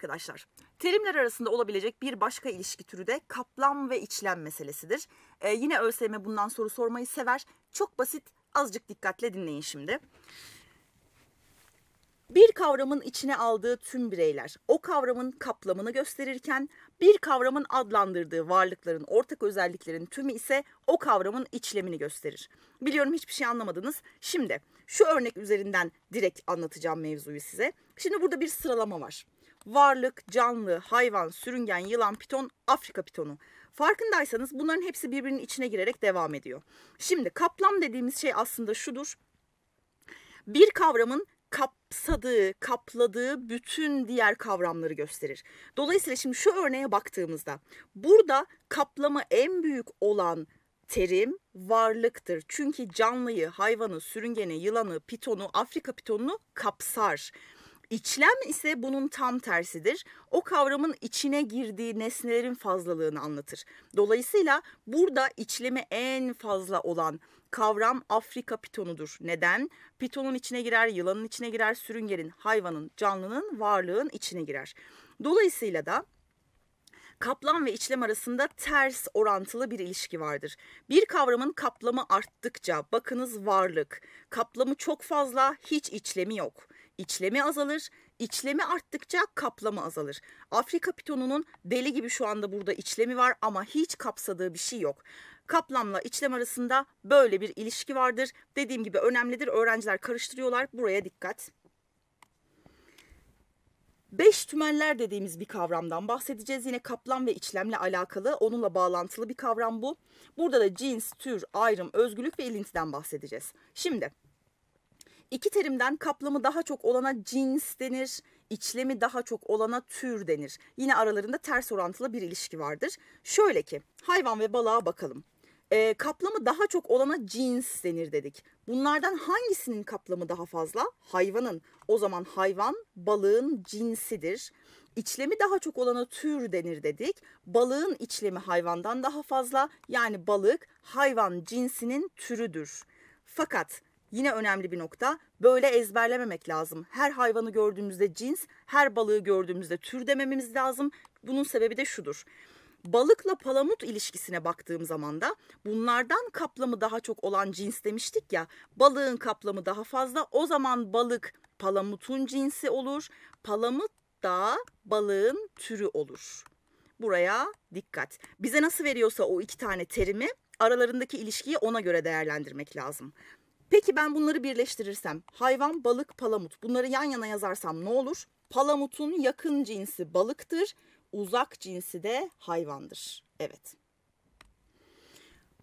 arkadaşlar. Terimler arasında olabilecek bir başka ilişki türü de kaplam ve içlem meselesidir. Ee, yine ÖSYM bundan soru sormayı sever. Çok basit, azıcık dikkatle dinleyin şimdi. Bir kavramın içine aldığı tüm bireyler o kavramın kaplamını gösterirken bir kavramın adlandırdığı varlıkların ortak özelliklerin tümü ise o kavramın içlemini gösterir. Biliyorum hiçbir şey anlamadınız. Şimdi şu örnek üzerinden direkt anlatacağım mevzuyu size. Şimdi burada bir sıralama var. Varlık, canlı, hayvan, sürüngen, yılan, piton, Afrika pitonu. Farkındaysanız bunların hepsi birbirinin içine girerek devam ediyor. Şimdi kaplam dediğimiz şey aslında şudur. Bir kavramın kapsadığı, kapladığı bütün diğer kavramları gösterir. Dolayısıyla şimdi şu örneğe baktığımızda burada kaplama en büyük olan terim varlıktır. Çünkü canlıyı, hayvanı, sürüngeni, yılanı, pitonu, Afrika pitonunu kapsar. İçlem ise bunun tam tersidir. O kavramın içine girdiği nesnelerin fazlalığını anlatır. Dolayısıyla burada içlemi en fazla olan kavram Afrika pitonudur. Neden? Pitonun içine girer, yılanın içine girer, sürüngenin, hayvanın, canlının, varlığın içine girer. Dolayısıyla da kaplam ve içlem arasında ters orantılı bir ilişki vardır. Bir kavramın kaplamı arttıkça bakınız varlık, kaplamı çok fazla hiç içlemi yok. İçlemi azalır, içlemi arttıkça kaplamı azalır. Afrika pitonunun deli gibi şu anda burada içlemi var ama hiç kapsadığı bir şey yok. Kaplamla içlem arasında böyle bir ilişki vardır. Dediğim gibi önemlidir. Öğrenciler karıştırıyorlar. Buraya dikkat. Beş tümeller dediğimiz bir kavramdan bahsedeceğiz. Yine kaplam ve içlemle alakalı, onunla bağlantılı bir kavram bu. Burada da cins, tür, ayrım, özgürlük ve ilintiden bahsedeceğiz. Şimdi iki terimden kaplamı daha çok olana cins denir, içlemi daha çok olana tür denir. Yine aralarında ters orantılı bir ilişki vardır. Şöyle ki hayvan ve balığa bakalım. E, kaplamı daha çok olana cins denir dedik. Bunlardan hangisinin kaplamı daha fazla? Hayvanın. O zaman hayvan balığın cinsidir. İçlemi daha çok olana tür denir dedik. Balığın içlemi hayvandan daha fazla. Yani balık hayvan cinsinin türüdür. Fakat yine önemli bir nokta böyle ezberlememek lazım. Her hayvanı gördüğümüzde cins, her balığı gördüğümüzde tür demememiz lazım. Bunun sebebi de şudur. Balıkla palamut ilişkisine baktığım zaman da bunlardan kaplamı daha çok olan cins demiştik ya. Balığın kaplamı daha fazla. O zaman balık palamutun cinsi olur. Palamut da balığın türü olur. Buraya dikkat. Bize nasıl veriyorsa o iki tane terimi aralarındaki ilişkiyi ona göre değerlendirmek lazım. Peki ben bunları birleştirirsem hayvan, balık, palamut bunları yan yana yazarsam ne olur? Palamutun yakın cinsi balıktır uzak cinsi de hayvandır. Evet.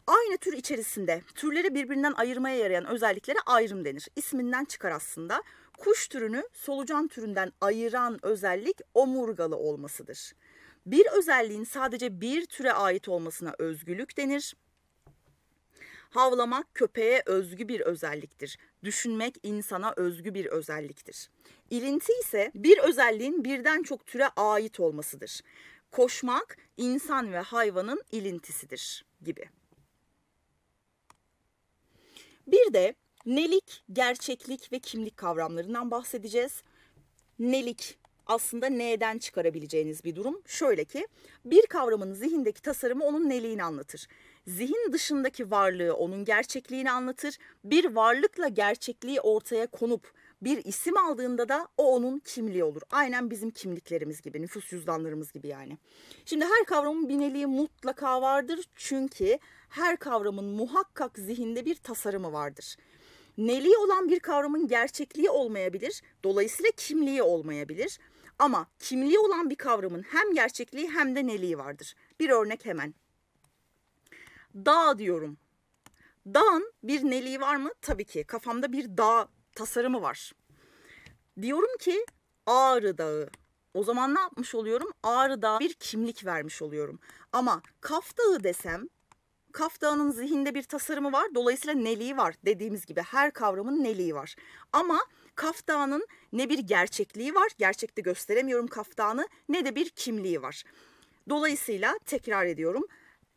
Aynı tür içerisinde türleri birbirinden ayırmaya yarayan özelliklere ayrım denir. İsminden çıkar aslında. Kuş türünü solucan türünden ayıran özellik omurgalı olmasıdır. Bir özelliğin sadece bir türe ait olmasına özgülük denir. Havlamak köpeğe özgü bir özelliktir. Düşünmek insana özgü bir özelliktir. İlinti ise bir özelliğin birden çok türe ait olmasıdır. Koşmak insan ve hayvanın ilintisidir gibi. Bir de nelik, gerçeklik ve kimlik kavramlarından bahsedeceğiz. Nelik aslında neden çıkarabileceğiniz bir durum. Şöyle ki bir kavramın zihindeki tasarımı onun neliğini anlatır. Zihin dışındaki varlığı onun gerçekliğini anlatır. Bir varlıkla gerçekliği ortaya konup bir isim aldığında da o onun kimliği olur. Aynen bizim kimliklerimiz gibi, nüfus cüzdanlarımız gibi yani. Şimdi her kavramın bir neliği mutlaka vardır. Çünkü her kavramın muhakkak zihinde bir tasarımı vardır. Neliği olan bir kavramın gerçekliği olmayabilir. Dolayısıyla kimliği olmayabilir. Ama kimliği olan bir kavramın hem gerçekliği hem de neliği vardır. Bir örnek hemen. Dağ diyorum. Dağın bir neliği var mı? Tabii ki. Kafamda bir dağ tasarımı var. Diyorum ki Ağrı Dağı. O zaman ne yapmış oluyorum? Ağrı Dağı bir kimlik vermiş oluyorum. Ama Kaf Dağı desem Kaf Dağı'nın zihinde bir tasarımı var. Dolayısıyla neliği var. Dediğimiz gibi her kavramın neliği var. Ama Kaf Dağı'nın ne bir gerçekliği var. Gerçekte gösteremiyorum Kaf Dağı'nı ne de bir kimliği var. Dolayısıyla tekrar ediyorum.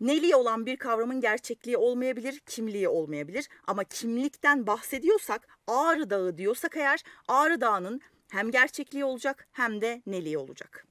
Neliği olan bir kavramın gerçekliği olmayabilir, kimliği olmayabilir. Ama kimlikten bahsediyorsak, Ağrı Dağı diyorsak eğer, Ağrı Dağı'nın hem gerçekliği olacak hem de neliği olacak.